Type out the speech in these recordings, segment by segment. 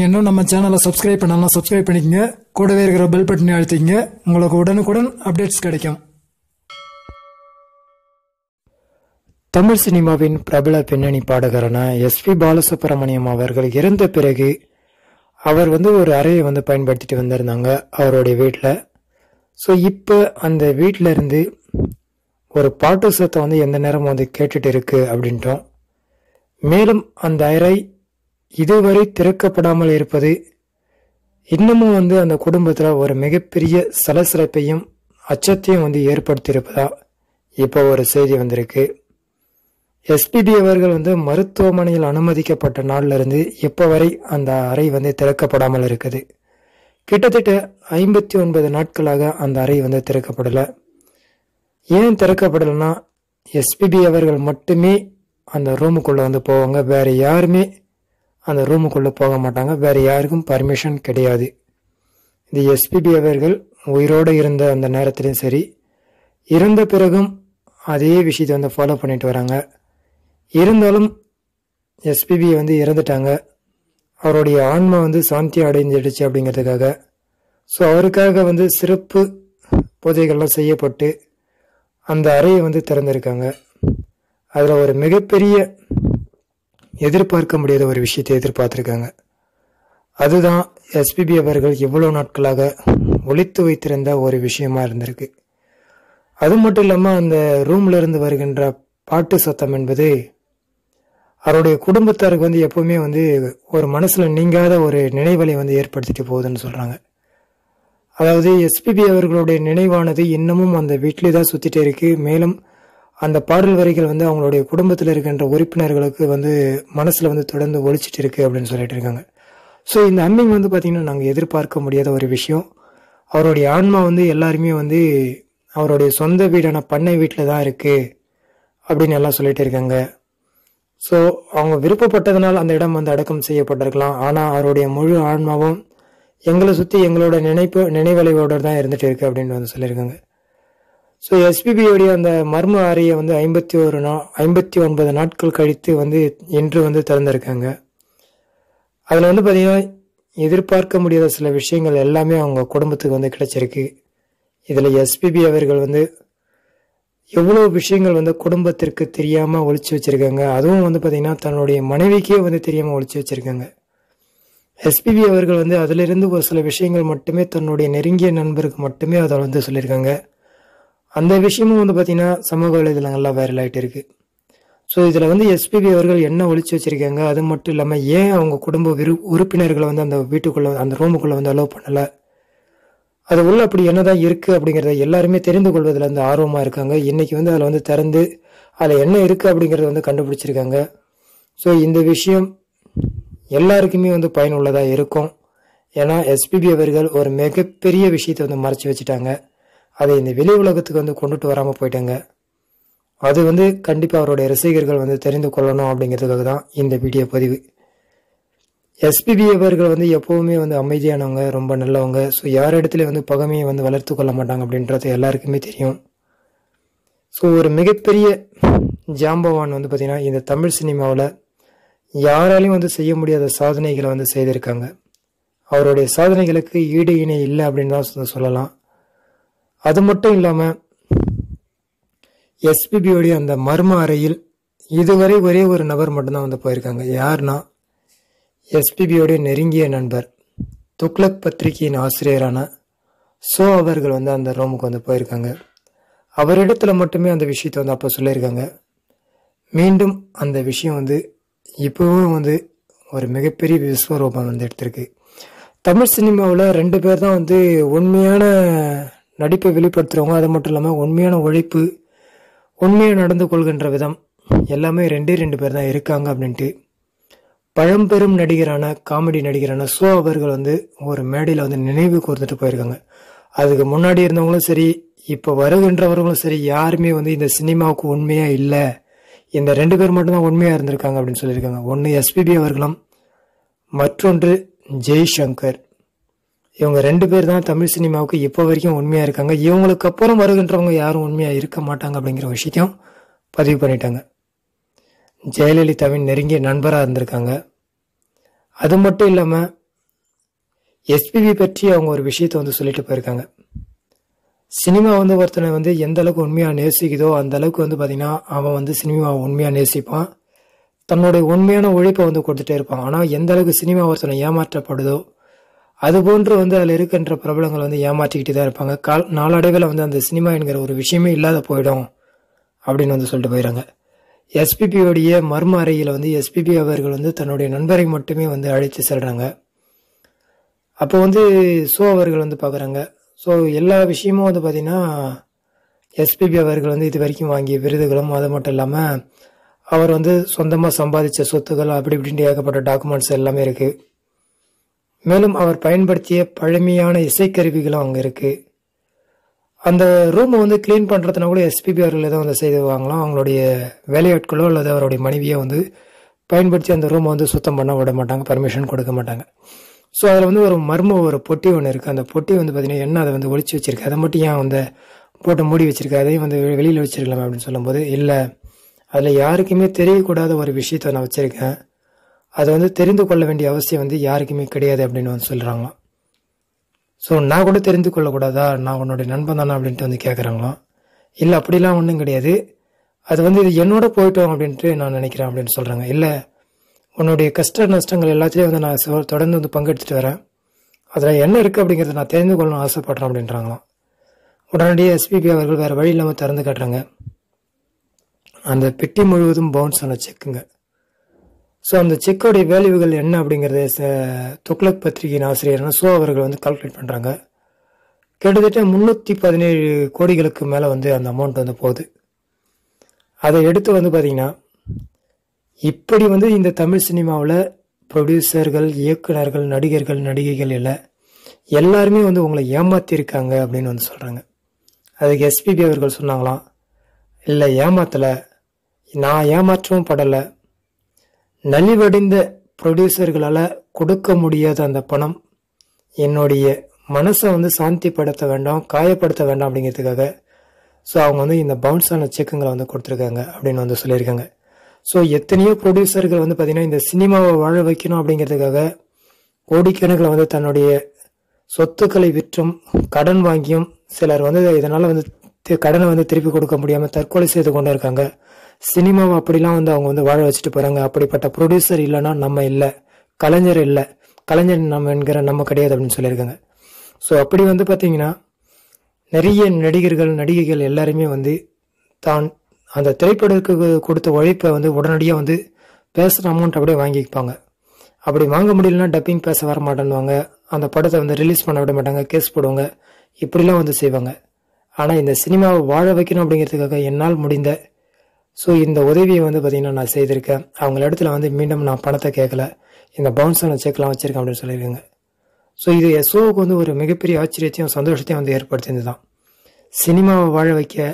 நீங்கள் இன்னும் நம்ம சேனலை சப்ஸ்கிரைப் பண்ணலாம் சப்ஸ்கிரைப் பண்ணிக்கங்க. கூடவே இருக்கிற பெல் பட்டனை அழுத்திங்க உங்களுக்கு உடனுக்குடன் அப்டேட்ஸ் கிடைக்கும். தமிழ் சினிமாவின் பிரபல பின்னணி பாடகரான எஸ்பி பாலசுப்ரமணியம் அவர்கள் இறந்த பிறகு அவர் வந்து ஒரு அறையை வந்து பயன்படுத்திட்டு வந்திருந்தாங்க அவருடைய வீட்டில் ஸோ இப்போ அந்த வீட்டில் இருந்து ஒரு பாட்டு சத்தம் வந்து எந்த நேரமும் வந்து கேட்டுட்டு இருக்கு அப்படின்ட்டோம். மேலும் அந்த அறை இதுவரை திறக்கப்படாமல் இருப்பது இன்னமும் வந்து அந்த குடும்பத்தில் ஒரு மிகப்பெரிய சலசலப்பையும் அச்சத்தையும் வந்து ஏற்படுத்தியிருப்பதா இப்போ ஒரு செய்தி வந்திருக்கு. எஸ்பிபி அவர்கள் வந்து மருத்துவமனையில் அனுமதிக்கப்பட்ட நாளிலிருந்து இப்போ வரை அந்த அறை வந்து திறக்கப்படாமல் இருக்குது. கிட்டத்தட்ட ஐம்பத்தி ஒன்பது நாட்களாக அந்த அறை வந்து திறக்கப்படலை. ஏன் திறக்கப்படலைன்னா எஸ்பிபி அவர்கள் மட்டுமே அந்த ரூமுக்குள்ளே வந்து போவாங்க. வேறு யாருமே அந்த ரூமுக்குள்ளே போக மாட்டாங்க. வேறு யாருக்கும் பர்மிஷன் கிடையாது. இது எஸ்பிபி அவர்கள் உயிரோடு இருந்த அந்த நேரத்திலையும் சரி இறந்த பிறகும் அதே விஷயத்தை வந்து ஃபாலோ பண்ணிட்டு வராங்க. இருந்தாலும் எஸ்பிபி வந்து இறந்துட்டாங்க. அவருடைய ஆன்மா வந்து சாந்தி அடைஞ்சிடுச்சு அப்படிங்கிறதுக்காக. ஸோ அவருக்காக வந்து சிறப்பு பூஜைகள்லாம் செய்யப்பட்டு அந்த அறையை வந்து திறந்திருக்காங்க. அதில் ஒரு மிகப்பெரிய எதிர்பார்க்க முடியாத ஒரு விஷயத்தை எதிர்பார்த்துருக்காங்க. அதுதான் எஸ்பிபி அவர்கள் இவ்வளோ நாட்களாக ஒழித்து வைத்திருந்த ஒரு விஷயமா இருந்திருக்கு. அது மட்டும் இல்லாமல் அந்த ரூம்ல இருந்து வருகின்ற பாட்டு சத்தம் என்பது அவருடைய குடும்பத்தாருக்கு வந்து எப்பவுமே வந்து ஒரு மனசுல நீங்காத ஒரு நினைவலை வந்து ஏற்படுத்திட்டு போகுதுன்னு சொல்றாங்க. அதாவது எஸ்பிபி அவர்களுடைய நினைவானது இன்னமும் அந்த வீட்டிலே தான் சுத்திட்டே இருக்கு. மேலும் அந்த பாடல் வரிகள் வந்து அவங்களுடைய குடும்பத்தில் இருக்கின்ற உறுப்பினர்களுக்கு வந்து மனசில் வந்து தொடர்ந்து ஒழிச்சிட்டு இருக்கு அப்படின்னு சொல்லிட்டு இருக்காங்க. ஸோ இந்த அம்மிங் வந்து பார்த்திங்கன்னா நாங்கள் எதிர்பார்க்க முடியாத ஒரு விஷயம். அவருடைய ஆன்மா வந்து எல்லாருமே வந்து அவருடைய சொந்த வீடான பண்ணை வீட்டில் தான் இருக்குது அப்படின்னு எல்லாம் சொல்லிட்டு இருக்காங்க. ஸோ அவங்க விருப்பப்பட்டதனால் அந்த இடம் வந்து அடக்கம் செய்யப்பட்டிருக்கலாம். ஆனால் அவருடைய முழு ஆன்மாவும் எங்களை சுற்றி எங்களோட நினைப்பு நினைவலைவோட தான் இருந்துகிட்டு இருக்கு அப்படின்னு வந்து சொல்லியிருக்காங்க ஸோ எஸ்பிபியோடைய அந்த மர்ம அறையை வந்து ஐம்பத்தி ஒரு நா ஐம்பத்தி ஒன்பது நாட்கள் கழித்து வந்து இன்று வந்து திறந்திருக்காங்க. அதில் வந்து பார்த்தீங்கன்னா எதிர்பார்க்க முடியாத சில விஷயங்கள் எல்லாமே அவங்க குடும்பத்துக்கு வந்து கிடைச்சிருக்கு. இதில் எஸ்பிபி அவர்கள் வந்து எவ்வளோ விஷயங்கள் வந்து குடும்பத்திற்கு தெரியாமல் ஒழிச்சு வச்சுருக்காங்க. அதுவும் வந்து பார்த்திங்கன்னா தன்னுடைய மனைவிக்கே வந்து தெரியாமல் ஒழிச்சு வச்சுருக்காங்க. எஸ்பிபி அவர்கள் வந்து அதிலிருந்து ஒரு சில விஷயங்கள் மட்டுமே தன்னுடைய நெருங்கிய நண்பருக்கு மட்டுமே அதை வந்து சொல்லியிருக்காங்க. அந்த விஷயமும் வந்து பார்த்தீங்கன்னா சமூக வலைதளங்கள்லாம் வைரல் ஆகிட்டு இருக்கு. ஸோ இதில் வந்து எஸ்பிபி அவர்கள் என்ன ஒழிச்சு வச்சிருக்காங்க? அது மட்டும் இல்லாமல் ஏன் அவங்க குடும்ப விரு உறுப்பினர்களை வந்து அந்த வீட்டுக்குள்ளே அந்த ரூமுக்குள்ளே வந்து அலோவ் பண்ணலை? அது உள்ள அப்படி என்னதான் இருக்குது அப்படிங்கிறத எல்லாருமே தெரிந்து கொள்வதில் வந்து ஆர்வமாக இருக்காங்க. இன்றைக்கி வந்து அதில் வந்து திறந்து அதில் என்ன இருக்குது அப்படிங்கிறத வந்து கண்டுபிடிச்சிருக்காங்க. ஸோ இந்த விஷயம் எல்லாருக்குமே வந்து பயனுள்ளதாக இருக்கும். ஏன்னா எஸ்பிபி அவர்கள் ஒரு மிகப்பெரிய விஷயத்தை வந்து மறைச்சி வச்சுட்டாங்க. அதை இந்த வெளி உலகத்துக்கு வந்து கொண்டுட்டு வராமல் போயிட்டாங்க. அது வந்து கண்டிப்பாக அவருடைய ரசிகர்கள் வந்து தெரிந்து கொள்ளணும் அப்படிங்கிறதுக்காக தான் இந்த வீடியோ பதிவு. எஸ்பிபி அவர்கள் வந்து எப்போவுமே வந்து அமைதியானவங்க ரொம்ப நல்லவங்க. ஸோ யார் இடத்துல வந்து பகமையை வந்து வளர்த்து கொள்ள மாட்டாங்க அப்படின்றது எல்லாருக்குமே தெரியும். ஸோ ஒரு மிகப்பெரிய ஜாம்பவான் வந்து பார்த்திங்கன்னா இந்த தமிழ் சினிமாவில் யாராலையும் வந்து செய்ய முடியாத சாதனைகளை வந்து செய்திருக்காங்க. அவருடைய சாதனைகளுக்கு ஈடு இணை இல்லை அப்படின்னு தான் சொல்லலாம். அது மட்டும் இல்லாமல் எஸ்பிபியோடைய அந்த மர்ம அறையில் இதுவரை ஒரே ஒரு நபர் மட்டும்தான் வந்து போயிருக்காங்க. யார்னா எஸ்பிபியோடைய நெருங்கிய நண்பர் துக்ளக் பத்திரிகையின் ஆசிரியரான சோ அவர்கள் வந்து அந்த ரூமுக்கு வந்து போயிருக்காங்க. அவரிடத்துல மட்டுமே அந்த விஷயத்தை வந்து அப்போ சொல்லியிருக்காங்க. மீண்டும் அந்த விஷயம் வந்து இப்போவும் வந்து ஒரு மிகப்பெரிய விஸ்வரூபம் வந்து எடுத்திருக்கு. தமிழ் சினிமாவில் ரெண்டு பேர் தான் வந்து உண்மையான நடிப்பை வெளிப்படுத்துகிறவங்க அது மட்டும் இல்லாமல் உண்மையான உழைப்பு உண்மையாக நடந்து கொள்கின்ற விதம் எல்லாமே ரெண்டே ரெண்டு பேர் தான் இருக்காங்க அப்படின்ட்டு. பழம்பெரும் நடிகரான காமெடி நடிகரான சோ அவர்கள் வந்து ஒரு மேடையில் வந்து நினைவு கூர்ந்துட்டு போயிருக்காங்க. அதுக்கு முன்னாடி இருந்தவங்களும் சரி இப்போ வருகின்றவர்களும் சரி யாருமே வந்து இந்த சினிமாவுக்கு உண்மையாக இல்லை. இந்த ரெண்டு பேர் மட்டும்தான் உண்மையாக இருந்திருக்காங்க அப்படின்னு சொல்லியிருக்காங்க. ஒன்று எஸ்பிபி அவர்களும் மற்றொன்று ஜெய்சங்கர். இவங்க ரெண்டு பேர் தான் தமிழ் சினிமாவுக்கு இப்போ வரைக்கும் உண்மையாக இருக்காங்க. இவங்களுக்கு அப்புறம் வருகின்றவங்க யாரும் உண்மையாக இருக்க மாட்டாங்க அப்படிங்கிற விஷயத்தையும் பதிவு பண்ணிட்டாங்க. ஜெயலலிதாவின் நெருங்கிய நண்பராக இருந்திருக்காங்க. அது மட்டும் இல்லாமல் எஸ்பிபி பற்றி அவங்க ஒரு விஷயத்த வந்து சொல்லிட்டு போயிருக்காங்க. சினிமா வந்து ஒருத்தனை வந்து எந்த அளவுக்கு உண்மையாக நேசிக்குதோ அந்த அளவுக்கு வந்து பார்த்திங்கன்னா அவன் வந்து சினிமாவை உண்மையாக நேசிப்பான். தன்னுடைய உண்மையான உழைப்பை வந்து கொடுத்துட்டே இருப்பான். ஆனால் எந்த அளவுக்கு சினிமா ஒருத்தனை ஏமாற்றப்படுதோ அது போன்று வந்து அதில் இருக்கின்ற பிரபலங்கள் வந்து ஏமாற்றிக்கிட்டு தான் இருப்பாங்க. கால் நாளடைவில் வந்து அந்த சினிமா என்கிற ஒரு விஷயமே இல்லாத போயிடும் அப்படின்னு வந்து சொல்லிட்டு போயிடறாங்க எஸ்பிபியோடைய மர்ம அறையில் வந்து எஸ்பிபி அவர்கள் வந்து தன்னுடைய நண்பரை மட்டுமே வந்து அழைத்து செல்கிறாங்க அப்போ வந்து சோ அவர்கள் வந்து பார்க்குறாங்க ஸோ எல்லா விஷயமும் வந்து பார்த்திங்கன்னா எஸ்பிபி அவர்கள் வந்து இது வரைக்கும் வாங்கிய விருதுகளும் அது மட்டும் இல்லாமல் அவர் வந்து சொந்தமாக சம்பாதிச்ச சொத்துக்கள் அப்படி இப்படின்ட்டு ஏகப்பட்ட டாக்குமெண்ட்ஸ் எல்லாமே இருக்குது மேலும் அவர் பயன்படுத்திய பழமையான இசைக்கருவிகளும் அங்கே இருக்குது அந்த ரூமை வந்து க்ளீன் பண்ணுறதுனா கூட எஸ்பிபி அவர்கள் தான் வந்து செய்து வாங்கலாம். அவங்களுடைய வேலையாட்களோ அல்லது அவருடைய மனைவியோ வந்து பயன்படுத்தி அந்த ரூமை வந்து சுத்தம் பண்ண விட மாட்டாங்க. பர்மிஷன் கொடுக்க மாட்டாங்க. ஸோ அதில் வந்து ஒரு மர்ம ஒரு பொட்டி ஒன்று இருக்குது அந்த பொட்டி வந்து பார்த்தீங்கன்னா என்ன அதை வந்து ஒழிச்சு வச்சிருக்கு? அதை மட்டும் ஏன் வந்து போட்டு மூடி வச்சிருக்கு அதையும் வந்து வெளியில் வச்சிருக்கலாம் அப்படின்னு சொல்லும்போது இல்லை. அதில் யாருக்குமே தெரியக்கூடாத ஒரு விஷயத்த நான் வச்சுருக்கேன். அதை வந்து தெரிந்து கொள்ள வேண்டிய அவசியம் வந்து யாருக்குமே கிடையாது அப்படின்னு வந்து சொல்கிறாங்களாம் ஸோ நான் கூட தெரிந்து கொள்ளக்கூடாதா? நான் உன்னுடைய நண்பன் தானே அப்படின்ட்டு வந்து கேட்குறாங்களாம் இல்லை அப்படிலாம் ஒன்றும் கிடையாது. அது வந்து இது என்னோட போயிட்டோம் அப்படின்ட்டு நான் நினைக்கிறேன் அப்படின்னு சொல்கிறாங்க இல்லை உன்னுடைய கஷ்ட நஷ்டங்கள் எல்லாத்துலேயும் வந்து நான் தொடர்ந்து வந்து பங்கெடுத்துட்டு வரேன். அதில் என்ன இருக்குது அப்படிங்கிறத நான் தெரிந்து கொள்ளணும்னு ஆசைப்படுறேன் அப்படின்றாங்களாம் உடனடியே எஸ்பிபி அவர்கள் வேறு வழி இல்லாமல் திறந்து காட்டுறாங்க. அந்த பெட்டி முழுவதும் பவுன்ஸ் ஆன செக்குங்க ஸோ அந்த செக்கோடைய வேல்யூகள் என்ன அப்படிங்கிறத ச- துக்ளக் பத்திரிகையின் ஆசிரியர்னா ஸோ அவர்கள் வந்து கால்குலேட் பண்ணுறாங்க கிட்டத்தட்ட முந்நூற்றி பதினேழு கோடிகளுக்கு மேலே வந்து அந்த அமௌண்ட் வந்து போகுது. அதை எடுத்து வந்து பார்த்தீங்கன்னா இப்படி வந்து இந்த தமிழ் சினிமாவில் ப்ரொடியூசர்கள் இயக்குனர்கள் நடிகர்கள் நடிகைகள் இல்லை எல்லாருமே வந்து உங்களை ஏமாற்றிருக்காங்க அப்படின்னு வந்து சொல்கிறாங்க அதுக்கு எஸ்பிபி அவர்கள் சொன்னாங்களாம் இல்லை ஏமாத்தலை. நான் ஏமாற்றவும் படலை. நலிவடைந்த ப்ரொடியூசர்களால் கொடுக்க முடியாத அந்த பணம் என்னுடைய மனசை வந்து சாந்திப்படுத்த வேண்டாம் காயப்படுத்த வேண்டாம் அப்படிங்கிறதுக்காக ஸோ அவங்க வந்து இந்த பவுன்ஸான செக்குங்களை வந்து கொடுத்துருக்காங்க அப்படின்னு வந்து சொல்லியிருக்காங்க. ஸோ எத்தனையோ ப்ரொடியூசர்கள் வந்து பார்த்திங்கன்னா இந்த சினிமாவை வாழ வைக்கணும் அப்படிங்கிறதுக்காக கோடிக்கணக்கில் வந்து தன்னுடைய சொத்துக்களை விற்றும் கடன் வாங்கியும் சிலர் வந்து இதனால் வந்து தி- கடனை வந்து திருப்பி கொடுக்க முடியாமல் தற்கொலை செய்து கொண்டு இருக்காங்க சினிமாவை அப்படிலாம் வந்து அவங்க வந்து வாழ வச்சுட்டு போகிறாங்க அப்படிப்பட்ட ப்ரொடியூசர் இல்லைன்னா நம்ம இல்லை. கலைஞர் இல்லை. கலைஞர் நம்ம என்கிற நம்ம கிடையாது அப்படின்னு சொல்லியிருக்காங்க. ஸோ அப்படி வந்து பார்த்தீங்கன்னா நிறைய நடிகர்கள் நடிகைகள் எல்லாருமே வந்து தான் அந்த திரைப்படத்துக்கு கொடுத்த உழைப்பை வந்து உடனடியாக வந்து பேசுகிற அமௌண்ட் அப்படியே வாங்கிப்பாங்க. அப்படி வாங்க முடியலன்னா டப்பிங் பேச வர மாட்டேன்னுவாங்க. அந்த படத்தை வந்து ரிலீஸ் பண்ண விட மாட்டாங்க. கேஸ் போடுவாங்க. இப்படிலாம் வந்து செய்வாங்க. ஆனால் இந்த சினிமாவை வாழ வைக்கணும் அப்படிங்கிறதுக்காக என்னால் முடிந்த ஸோ இந்த உதவியை வந்து பார்த்தீங்கன்னா நான் செய்திருக்கேன். அவங்க இடத்துல வந்து மீண்டும் நான் பணத்தை கேட்கல இந்த பவுன்ஸான செக்லாம் வச்சுருக்கேன் அப்படின்னு சொல்லியிருக்காங்க ஸோ இது எஸ்ஓவுக்கு வந்து ஒரு மிகப்பெரிய ஆச்சரியத்தையும் சந்தோஷத்தையும் வந்து ஏற்படுத்தியது தான் சினிமாவை வாழ வைக்க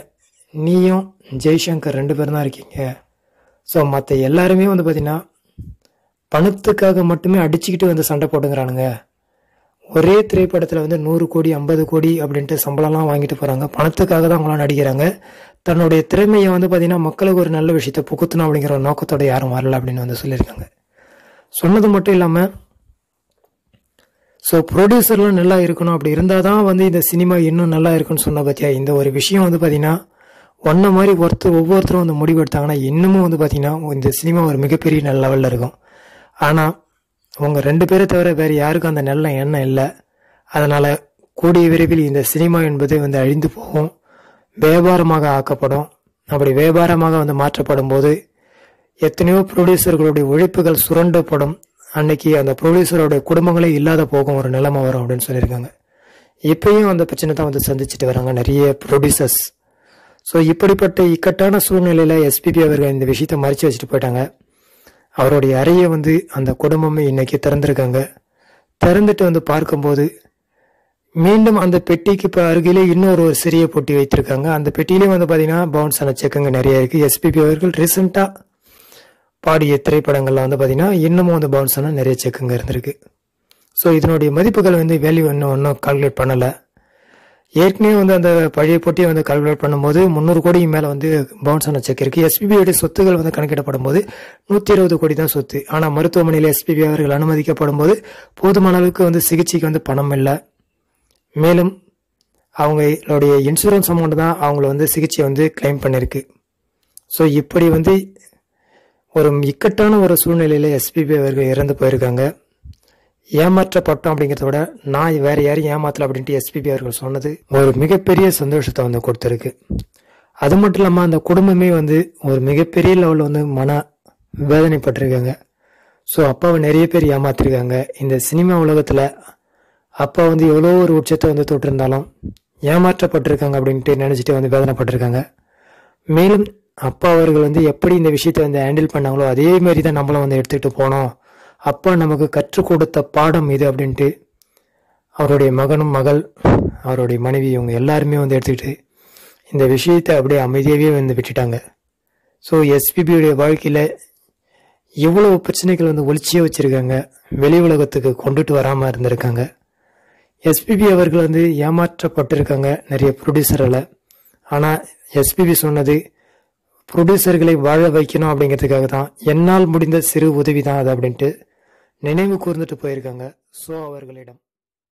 நீயும் ஜெய்சங்கர் ரெண்டு பேரும் தான் இருக்கீங்க. ஸோ மற்ற எல்லாருமே வந்து பார்த்தீங்கன்னா பணத்துக்காக மட்டுமே அடிச்சுக்கிட்டு வந்து சண்டை போட்டுங்கிறானுங்க ஒரே திரைப்படத்தில் வந்து நூறு கோடி ஐம்பது கோடி அப்படின்ட்டு சம்பளம்லாம் வாங்கிட்டு போகிறாங்க பணத்துக்காக தான் அவங்களாம் நடிக்கிறாங்க. தன்னுடைய திறமையை வந்து பார்த்தீங்கன்னா மக்களுக்கு ஒரு நல்ல விஷயத்தை புகுத்தணும் அப்படிங்கிற ஒரு நோக்கத்தோட யாரும் வரல அப்படின்னு வந்து சொல்லியிருக்காங்க. சொன்னது மட்டும் இல்லாமல் ஸோ ப்ரொடியூசர்லாம் நல்லா இருக்கணும். அப்படி இருந்தால் தான் வந்து இந்த சினிமா இன்னும் நல்லா இருக்குன்னு சொன்ன பற்றியா இந்த ஒரு விஷயம் வந்து பார்த்தீங்கன்னா ஒன்றை மாதிரி ஒருத்தர் ஒவ்வொருத்தரும் வந்து முடிவெடுத்தாங்கன்னா இன்னமும் வந்து பார்த்தீங்கன்னா இந்த சினிமா ஒரு மிகப்பெரிய நல்ல லெவலில் இருக்கும். ஆனால் உங்கள் ரெண்டு பேரை தவிர வேறு யாருக்கும் அந்த நல்ல எண்ணம் இல்லை. அதனால் கூடிய விரைவில் இந்த சினிமா என்பது வந்து அழிந்து போகும். வியாபாரமாக ஆக்கப்படும். அப்படி வியாபாரமாக வந்து மாற்றப்படும் போது எத்தனையோ ப்ரொடியூசர்களுடைய உழைப்புகள் சுரண்டப்படும். அன்னைக்கு அந்த ப்ரொடியூசருடைய குடும்பங்களே இல்லாத போகும் ஒரு நிலைமை வரும் அப்படின்னு சொல்லியிருக்காங்க. இப்பயும் அந்த பிரச்சனை தான் வந்து சந்திச்சுட்டு வராங்க நிறைய ப்ரொடியூசர்ஸ் ஸோ இப்படிப்பட்ட இக்கட்டான சூழ்நிலையில் எஸ்பிபி அவர்கள் இந்த விஷயத்தை மறைச்சு வச்சுட்டு போயிட்டாங்க. அவருடைய அறையை வந்து அந்த குடும்பமே இன்னைக்கு திறந்திருக்காங்க. திறந்துட்டு வந்து பார்க்கும்போது மீண்டும் அந்த பெட்டிக்கு இப்போ அருகிலே இன்னொரு ஒரு சிறிய பொட்டி வைத்திருக்காங்க. அந்த பெட்டியிலே வந்து பார்த்தீங்கன்னா பவுன்ஸ் ஆன செக்குங்க நிறைய இருக்குது எஸ்பிபி அவர்கள் ரீசெண்டாக பாடிய திரைப்படங்கள்லாம் வந்து பார்த்தீங்கன்னா இன்னமும் வந்து பவுன்ஸ் ஆனால் நிறைய செக்குங்க இருந்திருக்கு. ஸோ இதனுடைய மதிப்புகள் வந்து வேல்யூ இன்னும் ஒன்றும் கால்குலேட் பண்ணலை. ஏற்கனவே வந்து அந்த பழைய போட்டியை வந்து கால்குலேட் பண்ணும்போது முந்நூறு கோடிக்கு மேலே வந்து பவுன்ஸ் ஆன செக் இருக்குது எஸ்பிபியோட சொத்துகள் வந்து கணக்கிடப்படும் போது நூற்றி இருபது கோடி தான் சொத்து. ஆனால் மருத்துவமனையில் எஸ்பிபி அவர்கள் அனுமதிக்கப்படும் போது போதுமான அளவுக்கு வந்து சிகிச்சைக்கு வந்து பணம் இல்லை. மேலும் அவங்களுடைய இன்சூரன்ஸ் அமௌண்ட் தான் அவங்கள வந்து சிகிச்சை வந்து கிளைம் பண்ணியிருக்கு ஸோ இப்படி வந்து ஒரு இக்கட்டான ஒரு சூழ்நிலையில் எஸ்பிபி அவர்கள் இறந்து போயிருக்காங்க. ஏமாற்றப்பட்டோம் அப்படிங்கிறத விட நான் வேறு யாரையும் ஏமாத்தல அப்படின்ட்டு எஸ்பிபி அவர்கள் சொன்னது ஒரு மிகப்பெரிய சந்தோஷத்தை வந்து கொடுத்துருக்கு. அது மட்டும் இல்லாமல் அந்த குடும்பமே வந்து ஒரு மிகப்பெரிய லெவலில் வந்து மன வேதனைப்பட்டிருக்காங்க. ஸோ அப்பாவை நிறைய பேர் ஏமாத்திருக்காங்க. இந்த சினிமா உலகத்தில் அப்பா வந்து எவ்வளோ ஒரு உச்சத்தை வந்து தொட்டிருந்தாலும் ஏமாற்றப்பட்டிருக்காங்க அப்படின்ட்டு நினச்சிட்டு வந்து வேதனைப்பட்டிருக்காங்க. மேலும் அப்பா அவர்கள் வந்து எப்படி இந்த விஷயத்தை வந்து ஹேண்டில் பண்ணாங்களோ அதே மாதிரி தான் நம்மளும் வந்து எடுத்துக்கிட்டு போனோம். அப்பா நமக்கு கற்றுக் கொடுத்த பாடம் இது அப்படின்ட்டு அவருடைய மகனும் மகள் அவருடைய மனைவி இவங்க எல்லாருமே வந்து எடுத்துக்கிட்டு இந்த விஷயத்தை அப்படியே அமைதியாகவே வந்து விட்டுட்டாங்க. ஸோ எஸ்பிபியுடைய வாழ்க்கையில் இவ்வளவு பிரச்சனைகள் வந்து ஒளிச்சியே வச்சுருக்காங்க. வெளி உலகத்துக்கு கொண்டுட்டு வராமல் இருந்திருக்காங்க. எஸ்பிபி அவர்கள் வந்து ஏமாற்றப்பட்டிருக்காங்க நிறைய ப்ரொடியூசரால் ஆனால் எஸ்பிபி சொன்னது ப்ரொடியூசர்களை வாழ வைக்கணும் அப்படிங்கிறதுக்காக தான். என்னால் முடிந்த சிறு உதவி தான் அது அப்படின்ட்டு நினைவு கூர்ந்துட்டு போயிருக்காங்க. ஸோ அவர்களிடம்.